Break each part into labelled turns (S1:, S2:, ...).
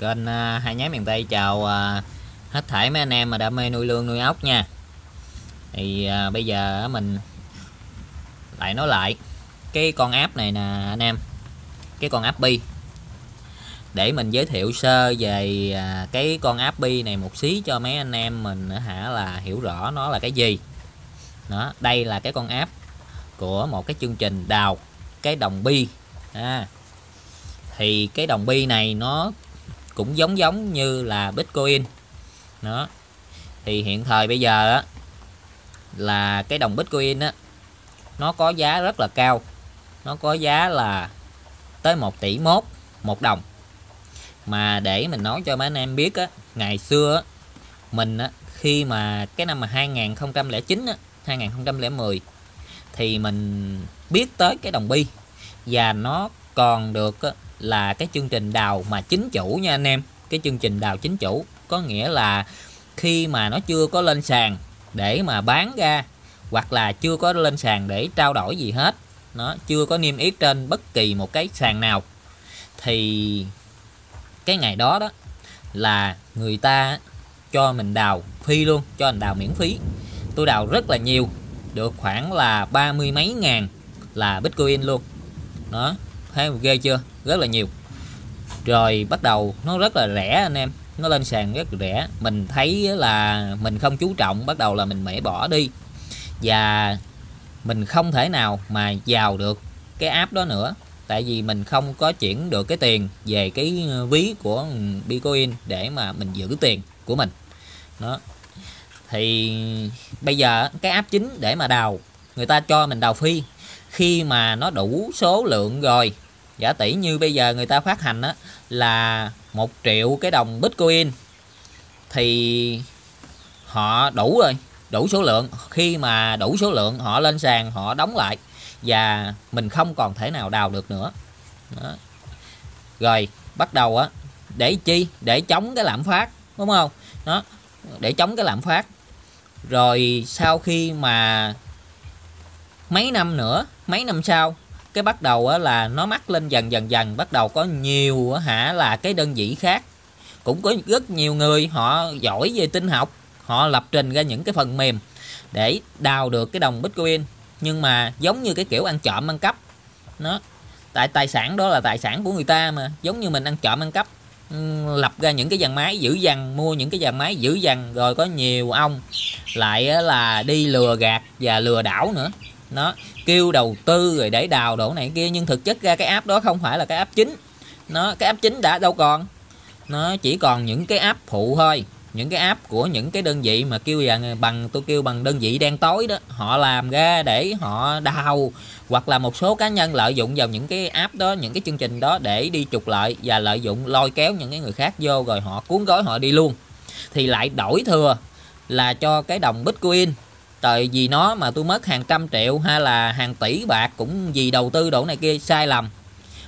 S1: kênh à, hai nhái miền tây. Chào à, hết thảy mấy anh em mà đam mê nuôi lương nuôi ốc nha. Thì à, bây giờ mình lại nói lại cái con app này nè anh em. Cái con app bi. Để mình giới thiệu sơ về à, cái con app bi này một xí cho mấy anh em mình hả là hiểu rõ nó là cái gì. Đó đây là cái con app của một cái chương trình đào cái đồng bi. À, thì cái đồng bi này nó cũng giống giống như là bitcoin. Đó. Thì hiện thời bây giờ á là cái đồng bitcoin á nó có giá rất là cao. Nó có giá là tới 1 tỷ mốt một đồng. Mà để mình nói cho mấy anh em biết á ngày xưa á, mình á khi mà cái năm mà 2009 á 2010 thì mình biết tới cái đồng bi. Và nó còn được á, là cái chương trình đào mà chính chủ nha anh em. Cái chương trình đào chính chủ, có nghĩa là khi mà nó chưa có lên sàn để mà bán ra, hoặc là chưa có lên sàn để trao đổi gì hết, nó chưa có niêm yết trên bất kỳ một cái sàn nào, thì cái ngày đó đó là người ta cho mình đào phi luôn, cho mình đào miễn phí. Tôi đào rất là nhiều, được khoảng là ba mươi mấy ngàn là bitcoin luôn. Đó thấy ghê chưa? Rất là nhiều. Rồi, bắt đầu, nó rất là rẻ anh em. Nó lên sàn rất rẻ. Mình thấy là mình không chú trọng, bắt đầu là mình mẻ bỏ đi. Và mình không thể nào mà vào được cái app đó nữa. Tại vì mình không có chuyển được cái tiền về cái ờ, ví của ừ, bitcoin để mà mình giữ tiền của mình. Đó. Thì bây giờ cái app chính để mà đào, người ta cho mình đào phi khi mà nó đủ số lượng rồi. Giả tỷ như bây giờ người ta phát hành á, là một triệu cái đồng bitcoin thì họ đủ rồi đủ số lượng. Khi mà đủ số lượng họ lên sàn họ đóng lại và mình không còn thể nào đào được nữa. Đó. rồi bắt đầu á để chi? Để chống cái lạm phát đúng không? Đó để chống cái lạm phát. Rồi sau khi mà mấy năm nữa mấy năm sau cái bắt đầu á, là nó mắc lên dần dần dần bắt đầu có nhiều á, hả là cái đơn vị khác. Cũng có rất nhiều người họ giỏi về tin học họ lập trình ra những cái phần mềm để đào được cái đồng bitcoin. Nhưng mà giống như cái kiểu ăn trộm ăn cắp nó tại tài sản đó là tài sản của người ta mà giống như mình ăn trộm ăn cắp lập ra những cái dàn máy giữ dằn mua những cái dàn máy giữ dằn rồi có nhiều ông lại là đi lừa gạt và lừa đảo nữa nó kêu đầu tư rồi để đào đổ này kia, nhưng thực chất ra cái app đó không phải là cái app chính. Nó, cái app chính đã đâu còn. Nó chỉ còn những cái app phụ thôi, những cái app của những cái đơn vị mà kêu rằng bằng, tôi kêu bằng đơn vị đen tối đó, họ làm ra để họ đào, hoặc là một số cá nhân lợi dụng vào những cái app đó, những cái chương trình đó để đi trục lợi và lợi dụng lôi kéo những cái người khác vô rồi họ cuốn gói họ đi luôn. Thì lại đổi thừa là cho cái đồng bitcoin tại vì nó mà tôi mất hàng trăm triệu hay là hàng tỷ bạc cũng vì đầu tư đổ này kia sai lầm.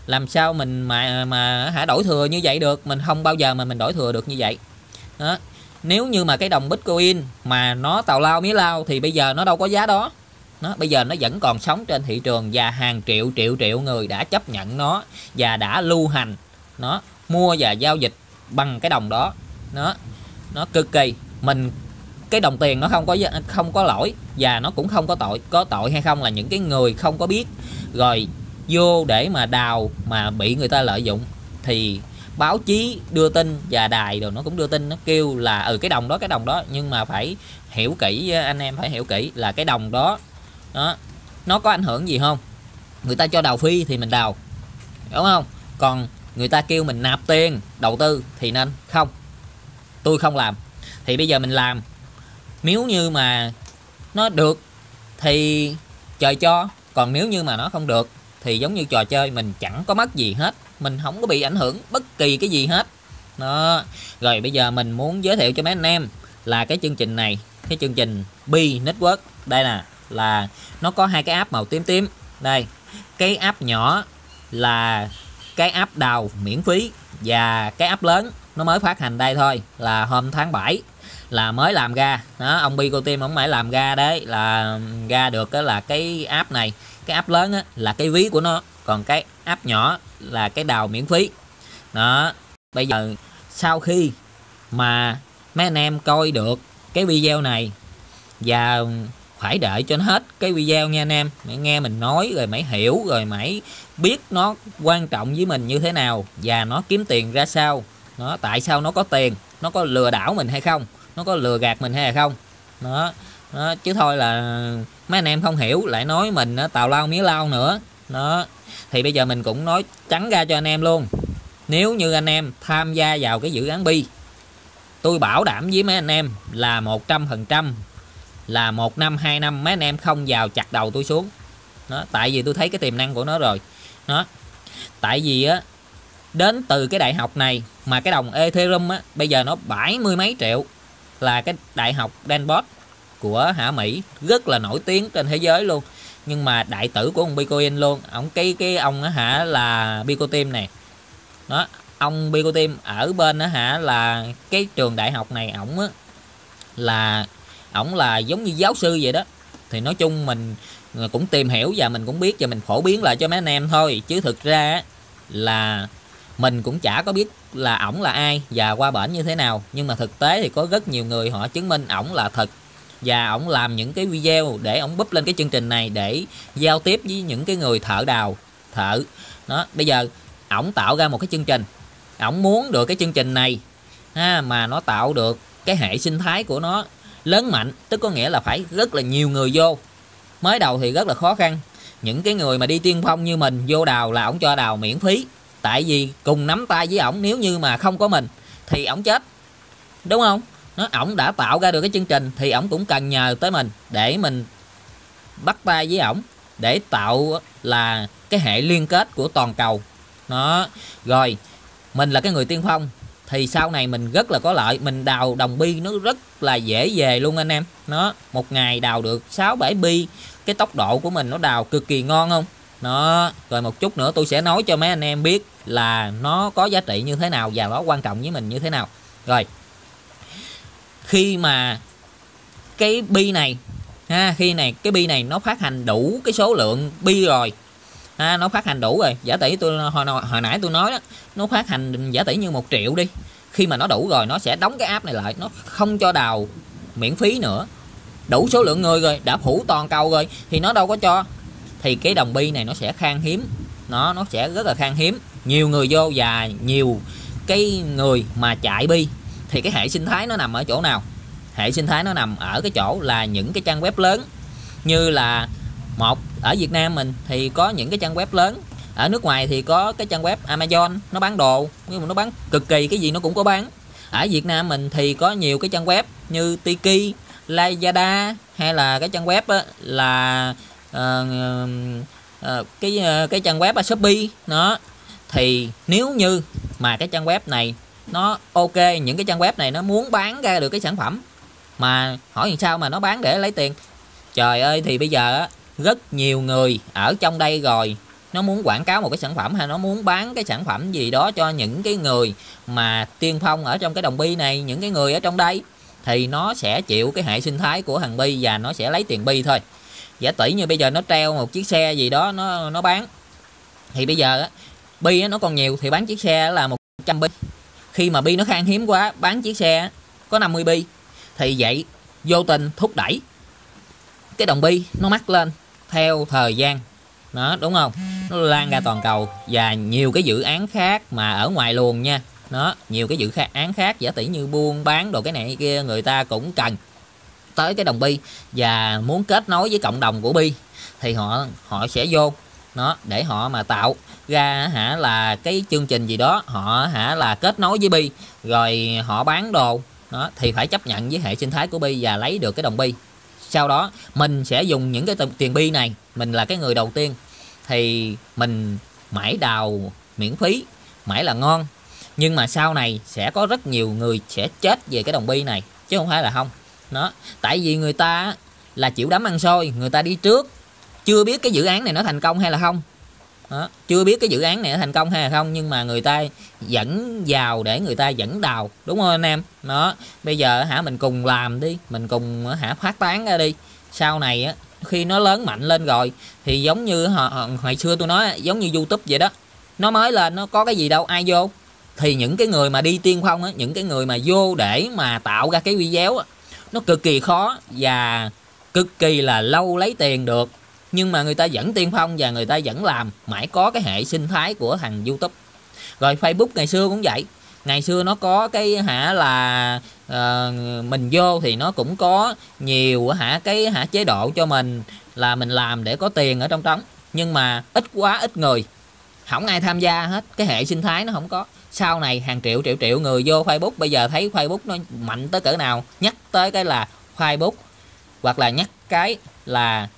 S1: Làm sao mình mà mà hả đổi thừa như vậy được? Mình không bao giờ mà mình đổi thừa được như vậy. Đó. Nếu như mà cái đồng bitcoin mà nó tào lao mía lao thì bây giờ nó đâu có giá đó. Nó bây giờ nó vẫn còn sống trên thị trường và hàng triệu triệu triệu người đã chấp nhận nó và đã lưu hành nó, mua và giao dịch bằng cái đồng đó. Nó nó cực kỳ. Mình cái đồng tiền nó không có không có lỗi và nó cũng không có tội có tội hay không là những cái người không có biết. Rồi vô để mà đào mà bị người ta lợi dụng thì báo chí đưa tin và đài rồi nó cũng đưa tin, nó kêu là ừ cái đồng đó, cái đồng đó, nhưng mà phải hiểu kỹ, anh em phải hiểu kỹ là cái đồng đó đó, nó có ảnh hưởng gì không? Người ta cho đào phi thì mình đào, đúng không? Còn người ta kêu mình nạp tiền, đầu tư thì nên không. Tôi không làm. Thì bây giờ mình làm nếu như mà nó được, thì trời cho. Còn nếu như mà nó không được, thì giống như trò chơi, mình chẳng có mất gì hết. Mình không có bị ảnh hưởng bất kỳ cái gì hết. Đó. Rồi bây giờ mình muốn giới thiệu cho mấy anh em là cái chương trình này, cái chương trình B Network. Đây nè, là nó có hai cái app màu tím tím. Đây, cái app nhỏ là cái app đào miễn phí và cái app lớn nó mới phát hành đây thôi, là hôm tháng 7 là mới làm ra. Đó ông bi cô tim ông phải làm ra đấy là ra được cái là cái app này. Cái app lớn á, là cái ví của nó. Còn cái app nhỏ là cái đào miễn phí. Đó bây giờ sau khi mà mấy anh em coi được cái video này và phải đợi cho nó hết cái video nha anh em. Mày nghe mình nói rồi mày hiểu rồi mày biết nó quan trọng với mình như thế nào và nó kiếm tiền ra sao. Nó tại sao nó có tiền? Nó có lừa đảo mình hay không? Nó có lừa gạt mình hay là không? Nó đó, chứ thôi là mấy anh em không hiểu lại nói mình nó tào lao mía lao nữa. Nó thì bây giờ mình cũng nói trắng ra cho anh em luôn. Nếu như anh em tham gia vào cái dự án bi tôi bảo đảm với mấy anh em là một trăm phần trăm là một năm hai năm mấy anh em không vào chặt đầu tôi xuống. Đó tại vì tôi thấy cái tiềm năng của nó rồi. Đó. Tại vì á đến từ cái đại học này mà cái đồng Ethereum á bây giờ nó bảy mươi mấy triệu là cái đại học Danbot của Hạ Mỹ, rất là nổi tiếng trên thế giới luôn. Nhưng mà đại tử của ông Bitcoin luôn, ông, cái cái ông á hả là Bitcoin này. Đó, ông Bitcoin ở bên á hả là cái trường đại học này ổng á là, ổng là giống như giáo sư vậy đó. Thì nói chung mình ờ, cũng tìm hiểu và mình cũng biết và mình phổ biến lại cho mấy anh em thôi. Chứ thực ra là mình cũng chả có biết là ổng là ai và qua bển như thế nào nhưng mà thực tế thì có rất nhiều người họ chứng minh ổng là thật. Và ổng làm những cái video để ổng búp lên cái chương trình này để giao tiếp với những cái người thợ đào thợ. Đó bây giờ ổng tạo ra một cái chương trình. Ổng muốn được cái chương trình này ha, mà nó tạo được cái hệ sinh thái của nó lớn mạnh tức có nghĩa là phải rất là nhiều người vô. Mới đầu thì rất là khó khăn. Những cái người mà đi tiên phong như mình vô đào là ổng cho đào miễn phí tại vì cùng nắm tay với ổng nếu như mà không có mình, thì ổng chết. Đúng không? Nó, ổng đã tạo ra được cái chương trình thì ổng cũng cần nhờ tới mình để mình bắt tay với ổng, để tạo là cái hệ liên kết của toàn cầu. Nó rồi, mình là cái người tiên phong, thì sau này mình rất là có lợi, mình đào đồng bi nó rất là dễ về luôn anh em. Nó một ngày đào được 6 7 bi, cái tốc độ của mình nó đào cực kỳ ngon không? Nó rồi một chút nữa tôi sẽ nói cho mấy anh em biết là nó có giá trị như thế nào và nó quan trọng với mình như thế nào. Rồi khi mà cái bi này ha khi này cái bi này nó phát hành đủ cái số lượng bi rồi ha, nó phát hành đủ rồi. Giả tỷ tôi hồi, hồi nãy tôi nói đó nó phát hành giả tỷ như một triệu đi. Khi mà nó đủ rồi nó sẽ đóng cái app này lại nó không cho đào miễn phí nữa. Đủ số lượng người rồi đã phủ toàn cầu rồi thì nó đâu có cho thì cái đồng bi này nó sẽ khan hiếm. Nó nó sẽ rất là khan hiếm. Nhiều người vô và nhiều cái người mà chạy bi. Thì cái hệ sinh thái nó nằm ở chỗ nào? Hệ sinh thái nó nằm ở cái chỗ là những cái trang web lớn. Như là một ở Việt Nam mình thì có những cái trang web lớn. Ở nước ngoài thì có cái trang web Amazon nó bán đồ. Nhưng mà nó bán cực kỳ cái gì nó cũng có bán. Ở Việt Nam mình thì có nhiều cái trang web như Tiki, Lazada hay là cái trang web là à, à, cái ờ, cái trang web ở Shopee nó thì nếu như mà cái trang web này nó ok những cái trang web này nó muốn bán ra được cái sản phẩm mà hỏi làm sao mà nó bán để lấy tiền? Trời ơi thì bây giờ rất nhiều người ở trong đây rồi nó muốn quảng cáo một cái sản phẩm hay nó muốn bán cái sản phẩm gì đó cho những cái người mà tiên phong ở trong cái đồng bi này những cái người ở trong đây thì nó sẽ chịu cái hệ sinh thái của thằng bi và nó sẽ lấy tiền bi thôi giả tỷ như bây giờ nó treo một chiếc xe gì đó, nó nó bán. Thì bây giờ bi nó còn nhiều, thì bán chiếc xe là 100 bi. Khi mà bi nó khan hiếm quá, bán chiếc xe có 50 bi. Thì vậy, vô tình thúc đẩy. Cái đồng bi nó mắc lên theo thời gian. Đó, đúng không? Nó lan ra toàn cầu và nhiều cái dự án khác mà ở ngoài luồng nha. Nó nhiều cái dự án khác, giả tỷ như buôn bán đồ cái này kia, người ta cũng cần tới cái đồng bi và muốn kết nối với cộng đồng của bi thì họ họ sẽ vô nó để họ mà tạo ra hả là cái chương trình gì đó, họ hả là kết nối với bi rồi họ bán đồ đó, thì phải chấp nhận với hệ sinh thái của bi và lấy được cái đồng bi. Sau đó mình sẽ dùng những cái tiền bi này, mình là cái người đầu tiên thì mình mãi đào miễn phí, mãi là ngon. Nhưng mà sau này sẽ có rất nhiều người sẽ chết về cái đồng bi này, chứ không phải là không nó tại vì người ta là chịu đấm ăn xôi người ta đi trước. Chưa biết cái dự án này nó thành công hay là không. Đó. chưa biết cái dự án này nó thành công hay là không nhưng mà người ta dẫn vào để người ta dẫn đào đúng không anh em? Nó bây giờ hả mình cùng làm đi mình cùng hả phát tán ra đi. Sau này á khi nó lớn mạnh lên rồi thì giống như hồi, hồi xưa tôi nói giống như youtube vậy đó. Nó mới lên nó có cái gì đâu ai vô. Thì những cái người mà đi tiên phong á những cái người mà vô để mà tạo ra cái video á nó cực kỳ khó và cực kỳ là lâu lấy tiền được. Nhưng mà người ta vẫn tiên phong và người ta vẫn làm. Mãi có cái hệ sinh thái của thằng youtube. Rồi facebook ngày xưa cũng vậy. Ngày xưa nó có cái hả là uh, mình vô thì nó cũng có nhiều hả cái hả chế độ cho mình là mình làm để có tiền ở trong trống. Nhưng mà ít quá ít người. Không ai tham gia hết. Cái hệ sinh thái nó không có. Sau này hàng triệu triệu triệu người vô facebook. Bây giờ thấy facebook nó mạnh tới cỡ nào? Nhắc tới cái là facebook hoặc là nhắc cái là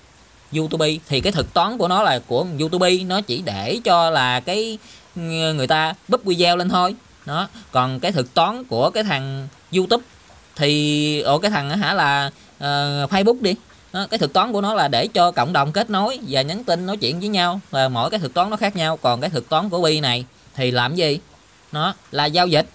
S1: youtube. Thì cái thực toán của nó là của youtube nó chỉ để cho là cái người ta búp video lên thôi. Đó. Còn cái thực toán của cái thằng youtube thì ở cái thằng hả là uh, facebook đi. Đó, cái thực toán của nó là để cho cộng đồng kết nối và nhắn tin nói chuyện với nhau là mỗi cái thực toán nó khác nhau. Còn cái thực toán của bi này thì làm gì? Nó là giao dịch.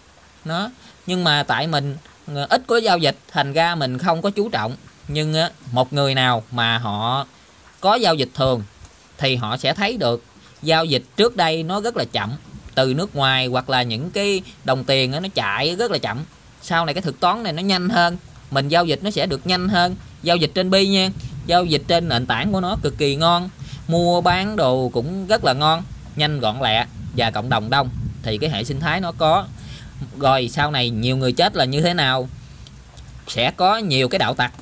S1: Nó nhưng mà tại mình Ờ, ít có giao dịch, thành ra mình không có chú trọng. Nhưng một người nào mà họ có giao dịch thường thì họ sẽ thấy được giao dịch trước đây nó rất là chậm. Từ nước ngoài hoặc là những cái đồng tiền nó chạy rất là chậm. Sau này cái thực toán này nó nhanh hơn, mình giao dịch nó sẽ được nhanh hơn. Giao dịch trên bi nha, giao dịch trên nền tảng của nó cực kỳ ngon. Mua bán đồ cũng rất là ngon, nhanh gọn lẹ và cộng đồng đông. Thì cái hệ sinh thái nó có rồi, sau này nhiều người chết là như thế nào? Sẽ có nhiều cái đạo tặc.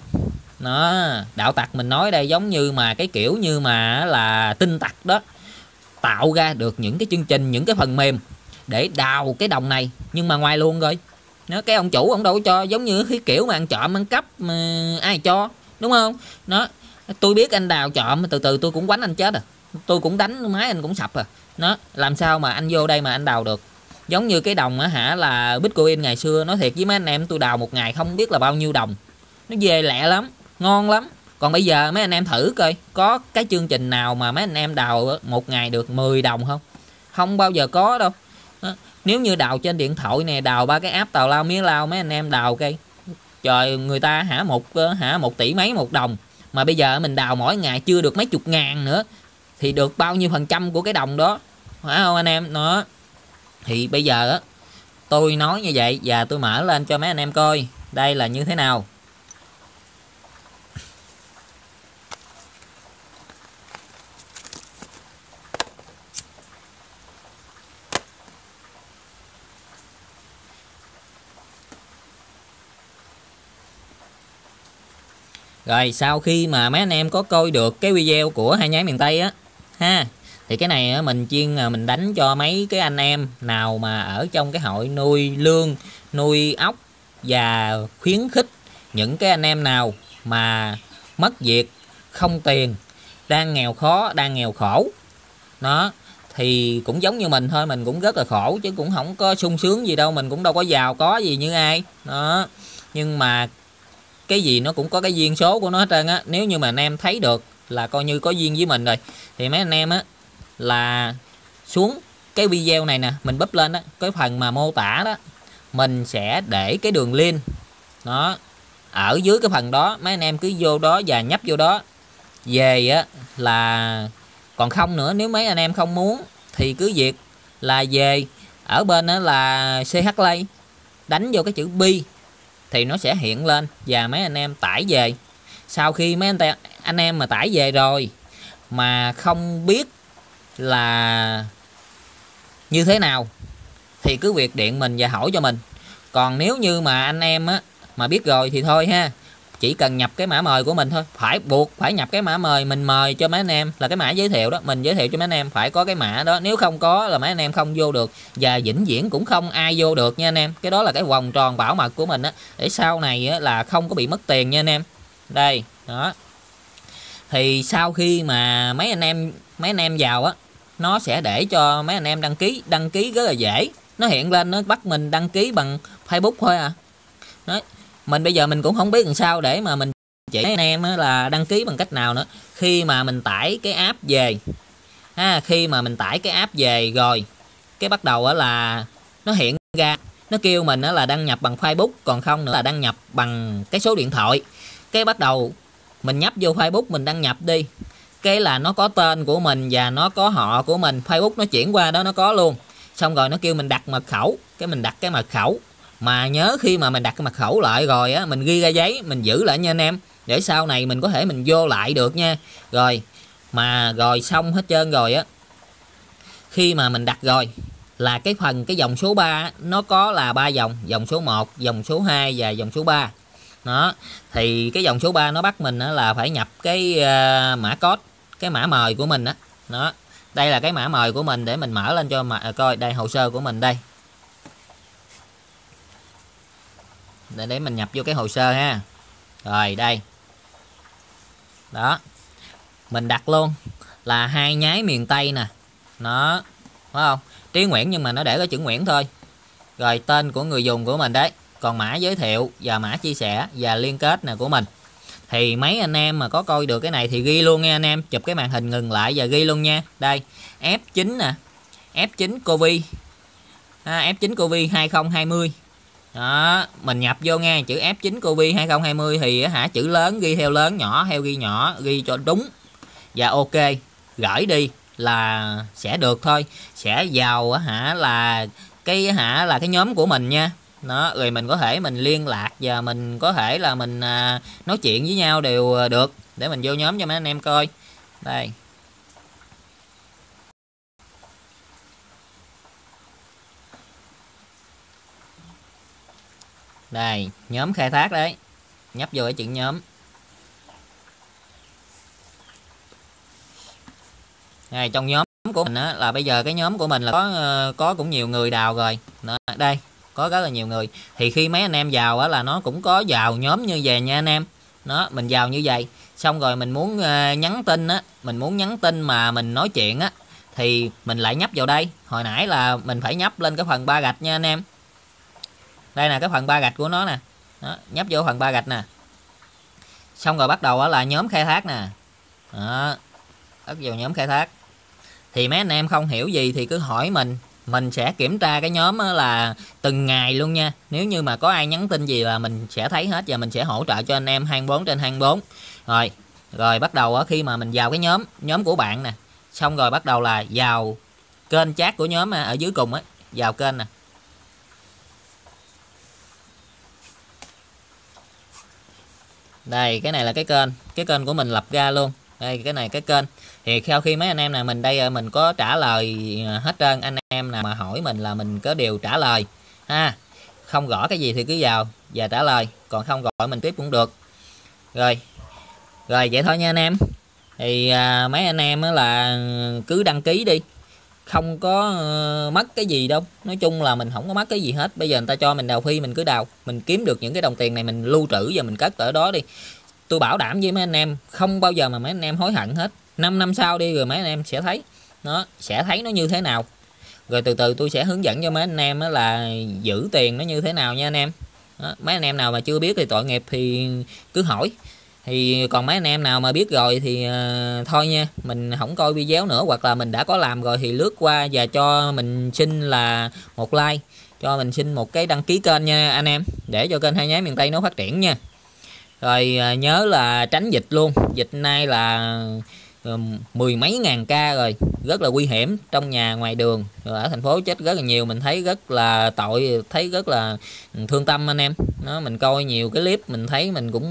S1: Nó, đạo tặc mình nói đây giống như mà cái kiểu như mà là tinh tặc đó, tạo ra được những cái chương trình, những cái phần mềm để đào cái đồng này. Nhưng mà ngoài luôn rồi, nó cái ông chủ ông đâu có cho, giống như cái kiểu mà ăn trộm, ăn cắp, mà ai cho, đúng không? Nó, tôi biết anh đào trộm, từ từ tôi cũng quánh anh chết à. Tôi cũng đánh, máy anh cũng sập à. Nó, làm sao mà anh vô đây mà anh đào được? Giống như cái đồng á hả, là bitcoin ngày xưa nói thiệt với mấy anh em tôi đào một ngày không biết là bao nhiêu đồng. Nó về lẹ lắm, ngon lắm. Còn bây giờ mấy anh em thử coi, có cái chương trình nào mà mấy anh em đào một ngày được 10 đồng không? Không bao giờ có đâu. Nếu như đào trên điện thoại nè, đào ba cái app tàu lao mía lao, mấy anh em đào cây trời, người ta hả một ờ, hả một tỷ mấy một đồng. Mà bây giờ mình đào mỗi ngày chưa được mấy chục ngàn nữa, thì được bao nhiêu phần trăm của cái đồng đó? Phải không anh em? Nó thì bây giờ á, tôi nói như vậy và tôi mở lên cho mấy anh em coi đây là như thế nào. Rồi, sau khi mà mấy anh em có coi được cái video của hai nhái miền Tây á, ha thì cái này mình chuyên à, mình đánh cho mấy cái anh em nào mà ở trong cái hội nuôi lương, nuôi ốc và khuyến khích những cái anh em nào mà mất việc, không tiền, đang nghèo khó, đang nghèo khổ. Nó thì cũng giống như mình thôi, mình cũng rất là khổ chứ cũng không có sung sướng gì đâu, mình cũng đâu có giàu có gì như ai. Đó, nhưng mà cái gì nó cũng có cái duyên số của nó hết trơn á. Nếu như mà anh em thấy được là coi như có duyên với mình rồi. Thì mấy anh em á là xuống cái video này nè mình bấm lên đó cái phần mà mô tả đó mình sẽ để cái đường link. Nó ở dưới cái phần đó mấy anh em cứ vô đó và nhấp vô đó. Về á là còn không nữa nếu mấy anh em không muốn thì cứ việc là về ở bên đó là ch play đánh vô cái chữ bi thì nó sẽ hiện lên và mấy anh em tải về. Sau khi mấy anh, anh em mà tải về rồi mà không biết là như thế nào thì cứ việc điện mình và hỏi cho mình. Còn nếu như mà anh em á mà biết rồi thì thôi ha. Chỉ cần nhập cái mã mời của mình thôi. Phải buộc phải nhập cái mã mời mình mời cho mấy anh em là cái mã giới thiệu đó. Mình giới thiệu cho mấy anh em phải có cái mã đó. Nếu không có là mấy anh em không vô được. Và vĩnh viễn cũng không ai vô được nha anh em. Cái đó là cái vòng tròn bảo mật của mình á. Để sau này á, là không có bị mất tiền nha anh em. Đây đó. Thì sau khi mà mấy anh em mấy anh em vào á nó sẽ để cho mấy anh em đăng ký đăng ký rất là dễ. Nó hiện lên, nó bắt mình đăng ký bằng facebook thôi à. Đấy, mình bây giờ mình cũng không biết làm sao để mà mình chỉ anh em là đăng ký bằng cách nào nữa. Khi mà mình tải cái app về, ha, khi mà mình tải cái app về rồi, cái bắt đầu là nó hiện ra. Nó kêu mình là đăng nhập bằng Facebook, còn không nữa là đăng nhập bằng cái số điện thoại. Cái bắt đầu mình nhấp vô Facebook, mình đăng nhập đi cái là nó có tên của mình và nó có họ của mình. Facebook nó chuyển qua đó nó có luôn. Xong rồi nó kêu mình đặt mật khẩu. Cái mình đặt cái mật khẩu. Mà nhớ khi mà mình đặt cái mật khẩu lại rồi á mình ghi ra giấy mình giữ lại nha anh em. Để sau này mình có thể mình vô lại được nha. Rồi mà rồi xong hết trơn rồi á. Khi mà mình đặt rồi là cái phần cái dòng số 3 nó có là ba dòng. Dòng số 1 dòng số 2 và dòng số 3 đó thì cái dòng số 3 nó bắt mình là phải nhập cái uh, mã code cái mã mời của mình đó đó, đây là cái mã mời của mình để mình mở lên cho mà à, coi đây, hồ sơ của mình đây. Để để mình nhập vô cái hồ sơ ha. Rồi, đây. Đó, mình đặt luôn là hai nhái miền tây nè. Nó phải không? Trí nguyễn nhưng mà nó để có chữ nguyễn thôi. Rồi, tên của người dùng của mình đấy. Còn mã giới thiệu và mã chia sẻ và liên kết nè của mình thì mấy anh em mà có coi được cái này thì ghi luôn nha anh em. Chụp cái màn hình ngừng lại và ghi luôn nha. Đây F9 nè. F9 Covid. À, F9 Covid 2020 đó mình nhập vô nghe chữ F9 Covid 2020 thì hả chữ lớn ghi theo lớn nhỏ theo ghi nhỏ ghi cho đúng. Và ok gửi đi là sẽ được thôi. Sẽ vào hả là cái hả là cái nhóm của mình nha nó rồi mình có thể mình liên lạc và mình có thể là mình à, nói chuyện với nhau đều à, được. Để mình vô nhóm cho mấy anh em coi. Đây. Đây nhóm khai thác đấy. Nhấp vô cái chuyện nhóm. Này trong nhóm của mình á, là bây giờ cái nhóm của mình là có ờ, có cũng nhiều người đào rồi. Đó, đây có rất là nhiều người. Thì khi mấy anh em vào á, là nó cũng có vào nhóm như vậy nha anh em. Nó mình vào như vậy. Xong rồi mình muốn ờ, nhắn tin á mình muốn nhắn tin mà mình nói chuyện á thì mình lại nhấp vào đây. Hồi nãy là mình phải nhấp lên cái phần ba gạch nha anh em. Đây là cái phần ba gạch của nó nè. Đó, nhấp vô phần ba gạch nè. Xong rồi bắt đầu á là nhóm khai thác nè. Đó ấn vào nhóm khai thác. Thì mấy anh em không hiểu gì thì cứ hỏi mình mình sẽ kiểm tra cái nhóm là từng ngày luôn nha. Nếu như mà có ai nhắn tin gì là mình sẽ thấy hết và mình sẽ hỗ trợ cho anh em 24 trên 24 rồi rồi bắt đầu khi mà mình vào cái nhóm nhóm của bạn nè. Xong rồi bắt đầu là vào kênh chat của nhóm ở dưới cùng ấy vào kênh nè. Đây, cái này là cái kênh. Cái kênh của mình lập ra luôn. Đây, cái này cái kênh thì sau khi mấy anh em này mình đây ờ, mình có trả lời ờ, hết trơn anh em nào mà hỏi mình là mình có điều trả lời. Ha không gõ cái gì thì cứ vào và trả lời còn không gọi mình tiếp cũng được. Rồi rồi vậy thôi nha anh em. Thì à, mấy anh em là cứ đăng ký đi không có uh, mất cái gì đâu. Nói chung là mình không có mất cái gì hết. Bây giờ người ta cho mình đào phi mình cứ đào mình kiếm được những cái đồng tiền này mình lưu trữ và mình cất ở đó đi. Tôi bảo đảm với mấy anh em không bao giờ mà mấy anh em hối hận hết. 5 năm sau đi rồi mấy anh em sẽ thấy. Nó sẽ thấy nó như thế nào. Rồi từ từ tôi sẽ hướng dẫn cho mấy anh em là giữ tiền nó như thế nào nha anh em. Đó. mấy anh em nào mà chưa biết thì tội nghiệp thì cứ hỏi. Thì còn mấy anh em nào mà biết rồi thì uh, thôi nha mình không coi video nữa hoặc là mình đã có làm rồi thì lướt qua và cho mình xin là một like cho mình xin một cái đăng ký kênh nha anh em để cho kênh hai nhái miền tây nó phát triển nha. Rồi uh, nhớ là tránh dịch luôn. Dịch nay là mười mấy ngàn ca rồi rất là nguy hiểm trong nhà ngoài đường rồi ở thành phố chết rất là nhiều mình thấy rất là tội thấy rất là thương tâm anh em nó mình coi nhiều cái clip mình thấy mình cũng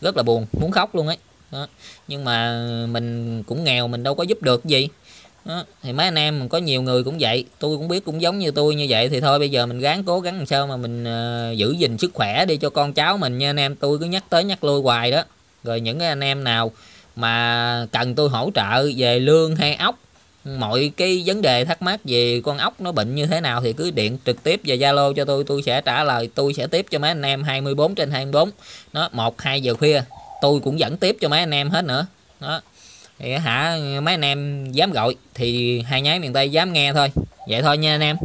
S1: rất là buồn muốn khóc luôn ấy đó. nhưng mà mình cũng nghèo mình đâu có giúp được gì đó. thì mấy anh em có nhiều người cũng vậy tôi cũng biết cũng giống như tôi như vậy thì thôi bây giờ mình gắng cố gắng làm sao mà mình uh, giữ gìn sức khỏe đi cho con cháu mình nha anh em tôi cứ nhắc tới nhắc lui hoài đó rồi những cái anh em nào mà cần tôi hỗ trợ về lương hay ốc, mọi cái vấn đề thắc mắc về con ốc nó bệnh như thế nào thì cứ điện trực tiếp về Zalo cho tôi tôi sẽ trả lời, tôi sẽ tiếp cho mấy anh em 24 trên 24 nó một, hai giờ khuya, tôi cũng dẫn tiếp cho mấy anh em hết nữa. Đó, thì hả, mấy anh em dám gọi thì hai nhái miền Tây dám nghe thôi. Vậy thôi nha anh em.